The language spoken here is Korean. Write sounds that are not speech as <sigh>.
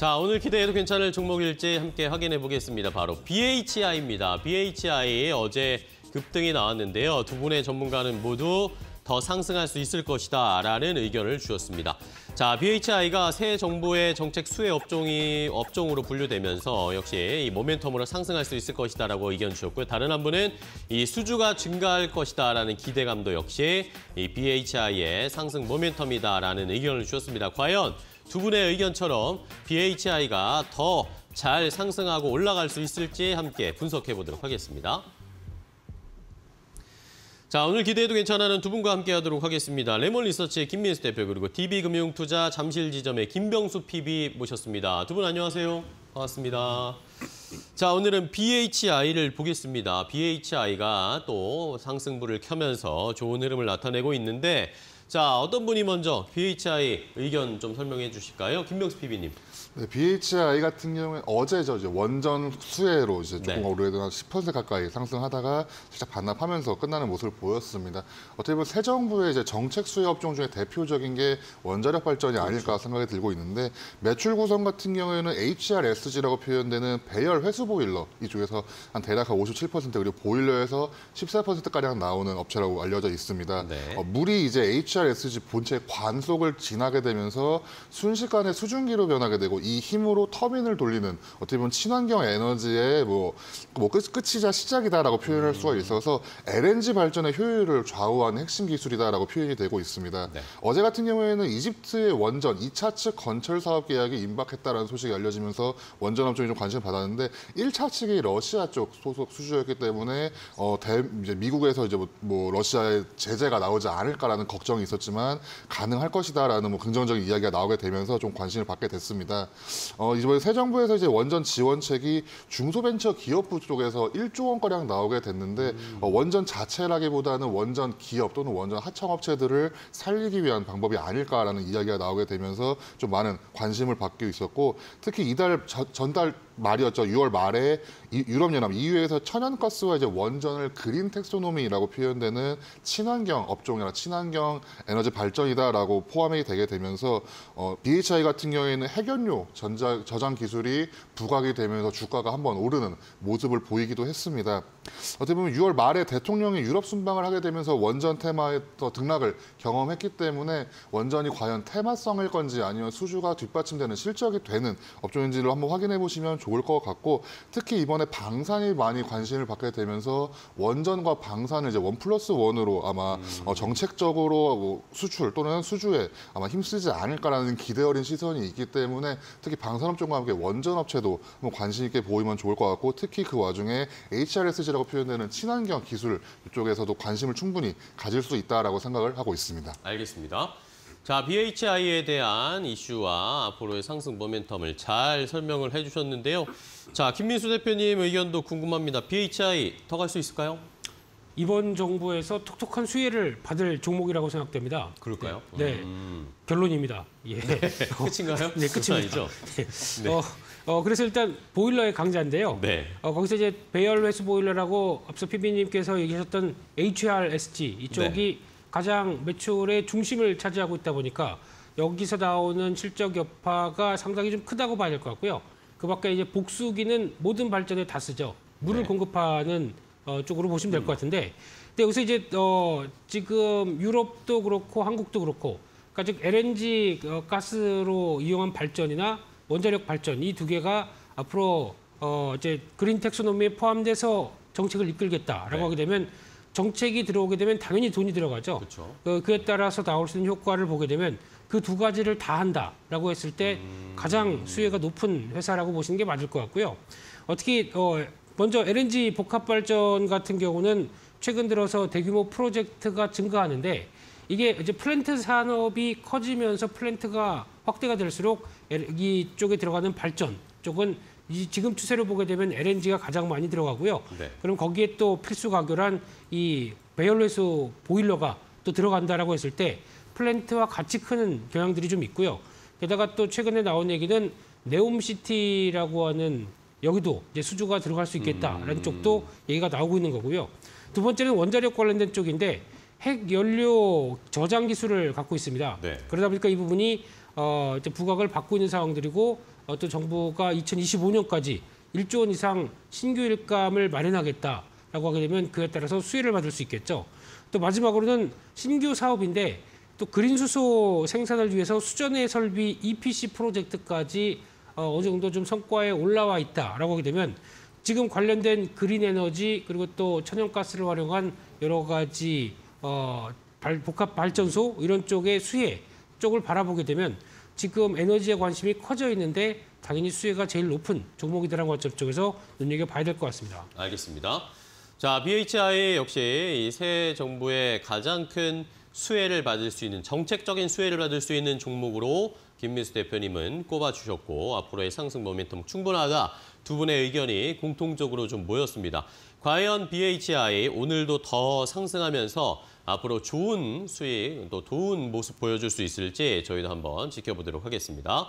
자, 오늘 기대해도 괜찮을 종목일지 함께 확인해 보겠습니다. 바로 BHI입니다. BHI 어제 급등이 나왔는데요. 두 분의 전문가는 모두 더 상승할 수 있을 것이다 라는 의견을 주었습니다. 자, BHI가 새 정부의 정책 수혜 업종이 업종으로 분류되면서 역시 이 모멘텀으로 상승할 수 있을 것이다 라고 의견 주셨고요. 다른 한 분은 이 수주가 증가할 것이다 라는 기대감도 역시 이 BHI의 상승 모멘텀이다 라는 의견을 주셨습니다. 과연 두 분의 의견처럼 BHI가 더 잘 상승하고 올라갈 수 있을지 함께 분석해 보도록 하겠습니다. 자, 오늘 기대해도 괜찮아는 두 분과 함께 하도록 하겠습니다. 레몬 리서치의 김민수 대표 그리고 DB금융투자 잠실지점의 김병수 PB 모셨습니다. 두 분 안녕하세요. 반갑습니다. 자, 오늘은 BHI를 보겠습니다. BHI가 또 상승부를 켜면서 좋은 흐름을 나타내고 있는데 자, 어떤 분이 먼저 BHI 의견 좀 설명해 주실까요? 김병수 PB님. 네, BHI 같은 경우에 어제죠. 이제 원전 수혜로 이제 조금 네. 오래된 한10% 가까이 상승하다가 살짝 반납하면서 끝나는 모습을 보였습니다. 어떻게 보면 새 정부의 이제 정책 수혜 업종 중에 대표적인 게 원자력 발전이 아닐까 생각이 들고 있는데 매출 구성 같은 경우에는 HRSG라고 표현되는 배열 회수 보일러 이쪽에서 한 대략 한 57% 그리고 보일러에서 14%가량 나오는 업체라고 알려져 있습니다. 네. 어, 물이 이제 HRSG 본체 관속을 지나게 되면서 순식간에 수증기로 변하게 되고 이 힘으로 터빈을 돌리는 어떻게 보면 친환경 에너지의 뭐, 뭐 끝, 끝이자 시작이다라고 표현할 수가 있어서 LNG 발전의 효율을 좌우하는 핵심 기술이다라고 표현이 되고 있습니다. 네. 어제 같은 경우에는 이집트의 원전 2차 측 건설 사업 계약이 임박했다라는 소식이 알려지면서 원전 업종이 좀 관심을 받았는데 1차 측이 러시아 쪽 소속 수주였기 때문에 어, 대, 이제 미국에서 이제 뭐, 뭐 러시아의 제재가 나오지 않을까라는 걱정이 있었지만 가능할 것이다라는 뭐 긍정적인 이야기가 나오게 되면서 좀 관심을 받게 됐습니다. 어, 이번에 새 정부에서 이제 원전 지원책이 중소벤처 기업부 쪽에서 1조 원 가량 나오게 됐는데 어, 원전 자체라기보다는 원전 기업 또는 원전 하청업체들을 살리기 위한 방법이 아닐까라는 이야기가 나오게 되면서 좀 많은 관심을 받고 있었고 특히 이달 저- 전달 말이었죠. 6월 말에 이- 유럽연합 EU에서 천연가스와 이제 원전을 그린 텍소노미라고 표현되는 친환경 업종이나 친환경 에너지 발전이다라고 포함이 되게 되면서 어, BHI 같은 경우에는 핵연료 전자, 저장 기술이 부각이 되면서 주가가 한번 오르는 모습을 보이기도 했습니다. 어떻게 보면 6월 말에 대통령이 유럽 순방을 하게 되면서 원전 테마에 더 등락을 경험했기 때문에 원전이 과연 테마성일 건지 아니면 수주가 뒷받침되는 실적이 되는 업종인지를 한번 확인해 보시면 좋을 것 같고 특히 이번에 방산이 많이 관심을 받게 되면서 원전과 방산을 이제 원 플러스 원으로 아마 어, 정책적으로 뭐 수출 또는 수주에 아마 힘쓰지 않을까라는 기대 어린 시선이 있기 때문에 특히 방산업종과 함께 원전 업체도 한번 관심 있게 보이면 좋을 것 같고 특히 그 와중에 HRSG 라고 표현되는 친환경 기술 이쪽에서도 관심을 충분히 가질 수 있다라고 생각을 하고 있습니다. 알겠습니다. 자, BHI에 대한 이슈와 앞으로의 상승 모멘텀을 잘 설명을 해주셨는데요. 자, 김민수 대표님 의견도 궁금합니다. BHI 더 갈 수 있을까요? 이번 정부에서 톡톡한 수혜를 받을 종목이라고 생각됩니다. 그럴까요? 네, 음. 결론입니다. 예. <laughs> 끝인가요? 네, 끝입니다. 아니죠? 네. 어, 어, 그래서 일단 보일러의 강자인데요. 네. 어, 거기서 이제 배열 회수 보일러라고 앞서 PB님께서 얘기하셨던 HRSG 이쪽이 네. 가장 매출의 중심을 차지하고 있다 보니까 여기서 나오는 실적 여파가 상당히 좀 크다고 봐야 될 것 같고요. 그 밖에 이제 복수기는 모든 발전에 다 쓰죠. 물을 네. 공급하는 어, 쪽으로 보시면 될 것 같은데, 근데 여기서 이제 어, 지금 유럽도 그렇고 한국도 그렇고, 그러니까 즉 LNG 어, 가스로 이용한 발전이나 원자력 발전 이 두 개가 앞으로 어, 이제 그린 텍소노미에 포함돼서 정책을 이끌겠다라고 네. 하게 되면 정책이 들어오게 되면 당연히 돈이 들어가죠. 어, 그에 따라서 나올 수 있는 효과를 보게 되면 그 두 가지를 다 한다라고 했을 때 가장 수혜가 높은 회사라고 보시는 게 맞을 것 같고요. 어떻게 어, 먼저 LNG 복합 발전 같은 경우는 최근 들어서 대규모 프로젝트가 증가하는데 이게 이제 플랜트 산업이 커지면서 플랜트가 확대가 될수록 엘- 이쪽에 들어가는 발전 쪽은 이 지금 추세를 보게 되면 LNG가 가장 많이 들어가고요. 네. 그럼 거기에 또 필수 가결한 이 배열회수 보일러가 또 들어간다라고 했을 때 플랜트와 같이 크는 경향들이 좀 있고요. 게다가 또 최근에 나온 얘기는 네옴시티라고 하는 여기도 이제 수주가 들어갈 수 있겠다라는 음. 쪽도 얘기가 나오고 있는 거고요. 두 번째는 원자력 관련된 쪽인데 핵 연료 저장 기술을 갖고 있습니다. 네. 그러다 보니까 이 부분이 어, 이제 부각을 받고 있는 상황들이고 어, 또 정부가 2025년까지 1조 원 이상 신규 일감을 마련하겠다라고 하게 되면 그에 따라서 수혜를 받을 수 있겠죠. 또 마지막으로는 신규 사업인데 또 그린 수소 생산을 위해서 수전의 설비 EPC 프로젝트까지 어, 어느 정도 좀 성과에 올라와 있다라고 하게 되면 지금 관련된 그린 에너지 그리고 또 천연가스를 활용한 여러 가지 어, 발- 복합 발전소 이런 쪽의 수혜 쪽을 바라보게 되면 지금 에너지에 관심이 커져 있는데 당연히 수혜가 제일 높은 종목이라는 관점 쪽에서 눈여겨봐야 될 것 같습니다. 알겠습니다. 자, BHI 역시 이새 정부의 가장 큰 수혜를 받을 수 있는 정책적인 수혜를 받을 수 있는 종목으로 김민수 대표님은 꼽아주셨고 앞으로의 상승 모멘텀 충분하다 두 분의 의견이 공통적으로 좀 모였습니다. 과연 BHI 오늘도 더 상승하면서 앞으로 좋은 수익 또 좋은 모습 보여줄 수 있을지 저희도 한번 지켜보도록 하겠습니다.